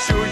sure